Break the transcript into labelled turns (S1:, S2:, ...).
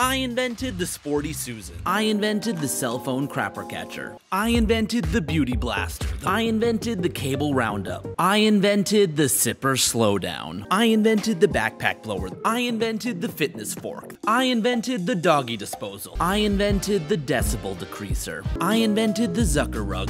S1: I invented the Sporty Susan. I invented the cell phone crapper catcher. I invented the Beauty Blaster. I invented the Cable Roundup. I invented the Sipper Slowdown. I invented the backpack blower. I invented the fitness fork. I invented the doggy disposal. I invented the decibel decreaser. I invented the Zucker rug.